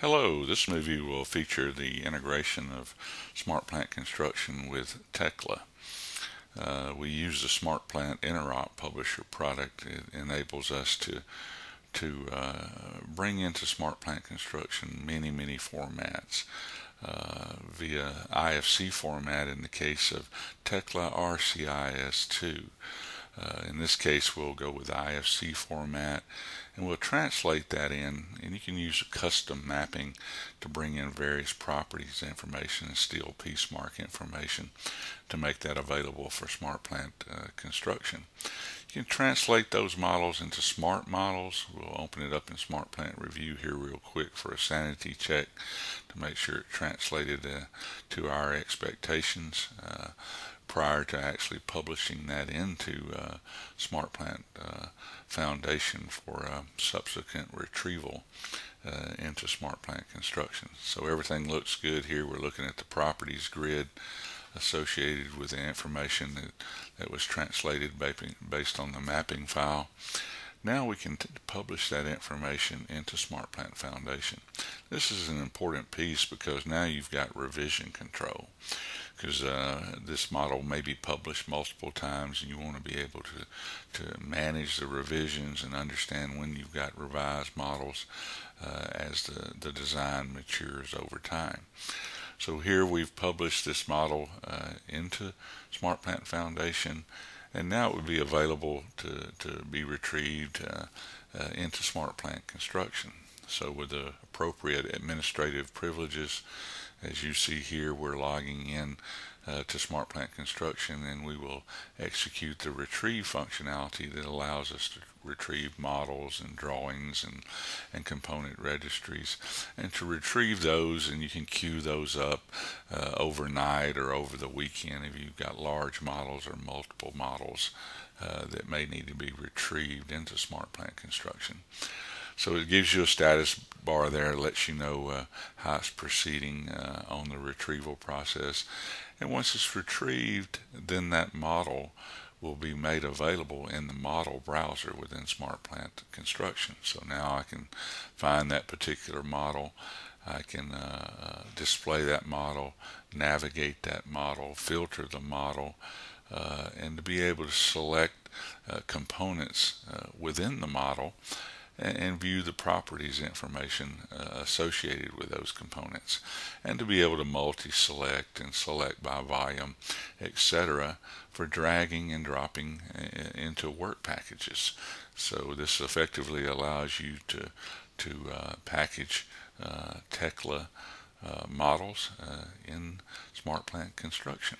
Hello, this movie will feature the integration of Smart Plant Construction with Tekla. Uh, we use the Smart Plant Interop Publisher product. It enables us to to uh, bring into Smart Plant Construction many, many formats. Uh, via IFC format in the case of Tekla RCIS2. Uh, in this case, we'll go with IFC format and we'll translate that in and you can use a custom mapping to bring in various properties information and steel piece mark information to make that available for smart plant uh, construction. You can translate those models into smart models. We'll open it up in Smart Plant Review here real quick for a sanity check to make sure it translated uh, to our expectations. Prior to actually publishing that into uh, Smart Plant uh, Foundation for uh, subsequent retrieval uh, into Smart Plant construction. So everything looks good here. We're looking at the properties grid associated with the information that, that was translated based on the mapping file. Now we can publish that information into Smart Plant Foundation. This is an important piece because now you've got revision control because uh, this model may be published multiple times and you want to be able to, to manage the revisions and understand when you've got revised models uh, as the, the design matures over time. So here we've published this model uh, into Smart Plant Foundation and now it would be available to, to be retrieved uh, uh, into smart plant construction. So with the appropriate administrative privileges, as you see here, we're logging in uh, to Smart Plant Construction and we will execute the retrieve functionality that allows us to retrieve models and drawings and, and component registries and to retrieve those and you can queue those up uh, overnight or over the weekend if you've got large models or multiple models uh, that may need to be retrieved into Smart Plant Construction. So it gives you a status bar there, lets you know uh, how it's proceeding uh, on the retrieval process. And once it's retrieved, then that model will be made available in the model browser within Smart Plant Construction. So now I can find that particular model. I can uh, uh display that model, navigate that model, filter the model, uh, and to be able to select uh, components uh, within the model and view the properties information uh, associated with those components. And to be able to multi-select and select by volume etc for dragging and dropping uh, into work packages. So this effectively allows you to to uh, package uh, Tekla uh, models uh, in SmartPlant construction.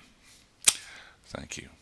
Thank you